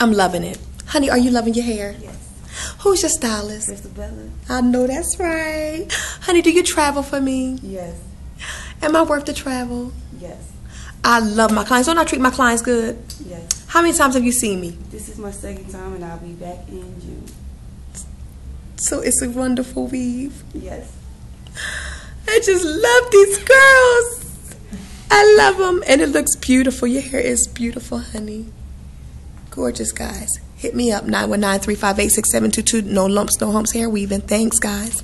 I'm loving it. Honey, are you loving your hair? Yes. Who's your stylist? Isabella? I know that's right. Honey, do you travel for me? Yes. Am I worth the travel? Yes. I love my clients. Don't I treat my clients good? Yes. How many times have you seen me? This is my second time, and I'll be back in June. So it's a wonderful weave. Yes. I just love these girls. I love them. And it looks beautiful. Your hair is beautiful, honey. Gorgeous, guys. Hit me up, 919 358 6722. No lumps, no humps, hair weaving. Thanks, guys.